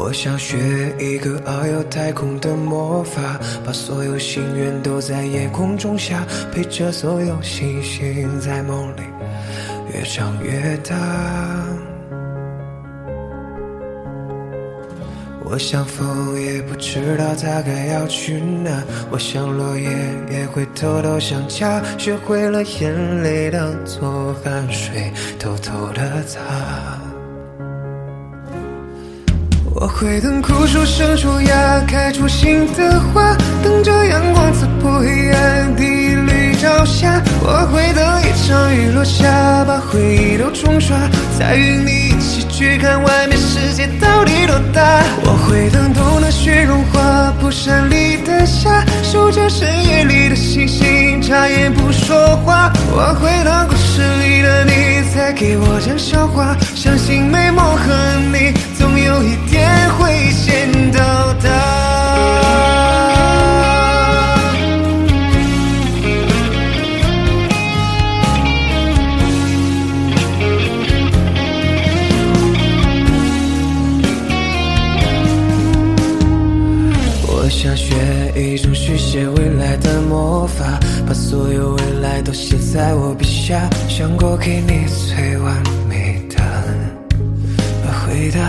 我想学一个遨游太空的魔法，把所有心愿都在夜空中下，陪着所有星星在梦里越长越大。我想风也不知道它该要去哪，我想落叶也会偷偷想家，学会了眼泪当做汗水，偷偷的擦。我会等枯树生出芽，开出新的花，等着阳光刺破黑暗，第一缕朝霞。我会等一场雨落下，把回忆都冲刷，再与你一起去看外面世界到底多大。我会等冬的雪融化，蒲扇里的夏，守着深夜里的星星，眨眼不说话。我会等故事里的你再给我讲笑话，相信美梦和你总有一想学一种续写未来的魔法，把所有未来都写在我笔下，想过给你最完美的回答。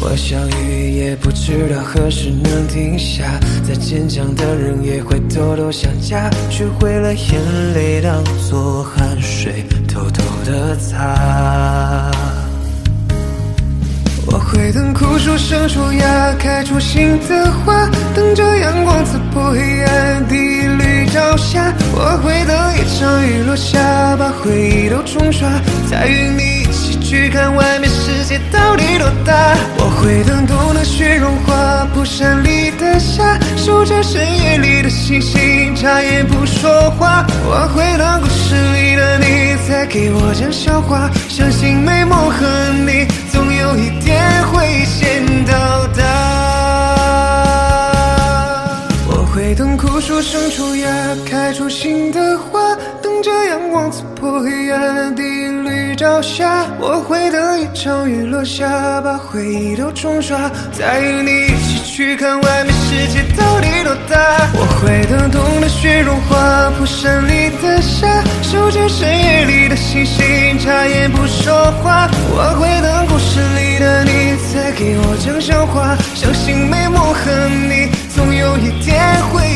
我想雨也不知道何时能停下，再坚强的人也会偷偷想家，学会了眼泪当做汗水，偷偷的擦。树生出芽，开出新的花，等着阳光刺破黑暗，第一缕朝霞。我会等一场雨落下，把回忆都冲刷，再与你一起去看外面世界到底多大。我会等冬的雪融化，蒲扇里的夏，守着深夜里的星星，眨眼不说话。我会等故事里的你再给我讲笑话，相信美梦和会等枯树生出芽，开出新的花，等着阳光刺破黑暗，第一缕朝霞。我会等一场雨落下，把回忆都冲刷，再与你一起去看外面世界到底多大。我会等冬的雪融化，蒲扇里的夏，守着深夜里的星星，眨眼不说话。我会等故事里的你再给我讲笑话，相信美梦和你天会